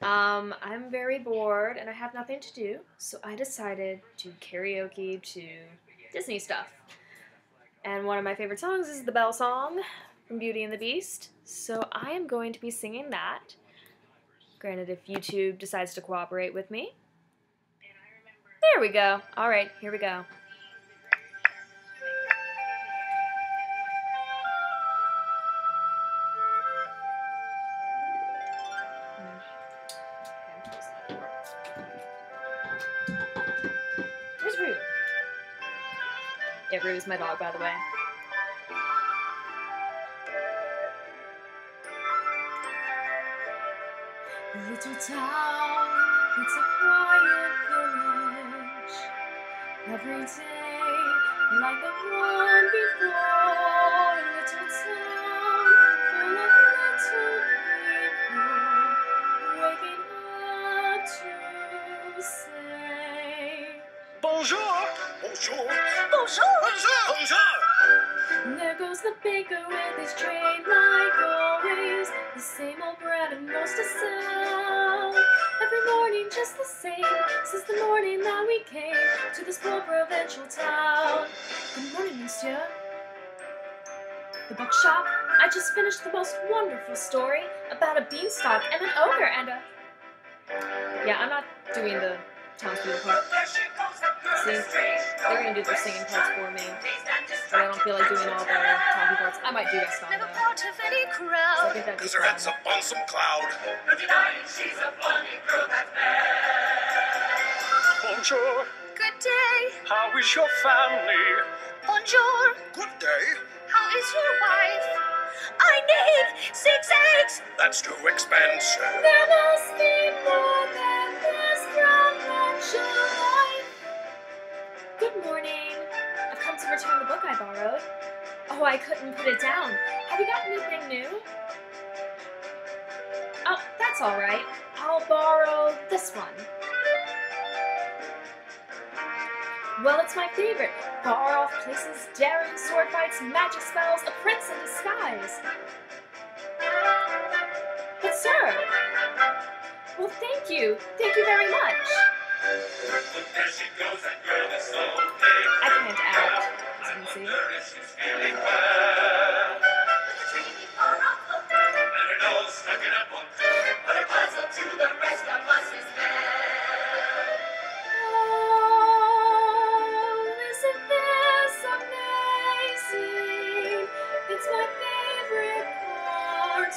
Um, I'm very bored and I have nothing to do, so I decided to karaoke to Disney stuff. And one of my favorite songs is the Belle song from Beauty and the Beast, so I am going to be singing that. Granted, if YouTube decides to cooperate with me. There we go. Alright, here we go. Yeah, Rue is my dog, by the way. Little town, it's a quiet village. Every day, like the one before. Little town, full of little people, waking up to say. Bonjour. Bonjour. Bonjour. Bonjour. Bonjour. There goes the baker with his trade, like always. The same old bread and most to sell. Every morning, just the same, since the morning that we came to this poor provincial town. Good morning, monsieur. The bookshop. I just finished the most wonderful story about a beanstalk and an ogre and a. Yeah, I'm not doing the townspeople part. See, they're gonna do their singing parts for me. But I don't feel like doing all the talking parts. I might do that song Never though. part of any So I crowd. think that'd be Cause her head's fun. up on some cloud. Bonjour, Good day. how is your family? Bonjour. Good day. How is your wife? I need six eggs. That's too expensive. There must be more than this provincial life. Good morning. I've come to return the book I borrowed. Oh, I couldn't put it down. Have you got anything new? Oh, that's all right. I'll borrow this one. Well, it's my favorite. Far off places, daring sword fights, magic spells, a prince in disguise. But sir, well, thank you. Thank you very much. I can't act, you see. Oh, isn't this amazing? It's my favorite part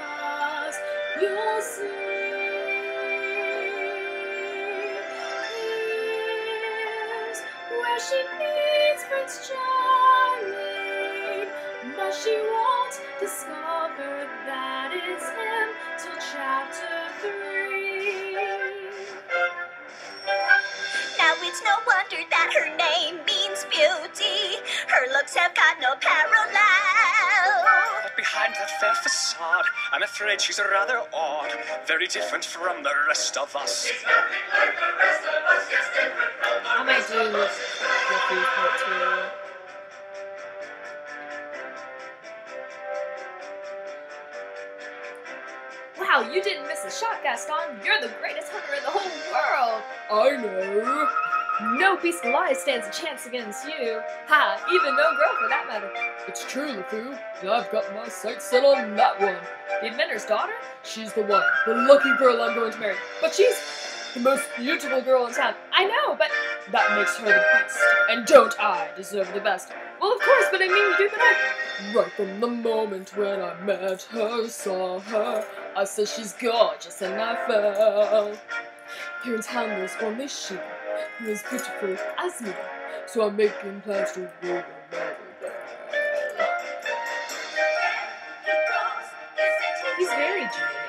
because you'll see. She meets Prince Charming, but she won't discover that it's him till chapter three. Now it's no wonder that her name means beauty. Her looks have got no parallel. But behind that fair facade, I'm afraid she's rather odd, very different from the rest of us. I might do Jeffrey part two. Wow, you didn't miss a shot, Gaston. You're the greatest hunter in the whole world. I know. No beast alive stands a chance against you. Ha, even no girl for that matter. It's true, LeFou. I've got my sights set on that one. The inventor's daughter? She's the one. The lucky girl I'm going to marry. But she's the most beautiful girl in town. I know, but that makes her the best. And don't I deserve the best? Well, of course, but I mean you do the best. Right from the moment when I met her, saw her, I said she's gorgeous and I fell. Here in town there's only she who is beautiful as me. So I'm making plans to go and marry her. He's very dreamy.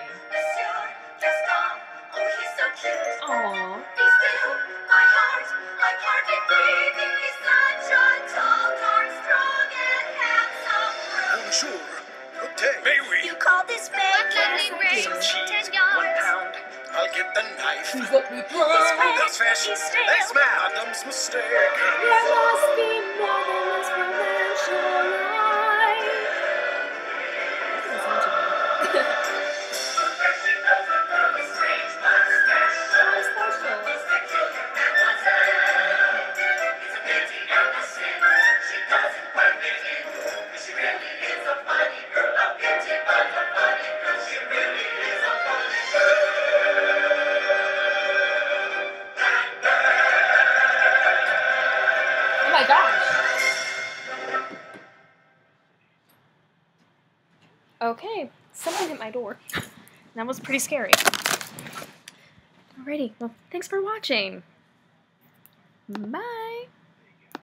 Get the knife. Please let me through. This man, That's fish. he's stale. That's Madam's mistake. There must be more than this provincial Okay, someone hit my door. That was pretty scary. Alrighty, well, thanks for watching. Bye.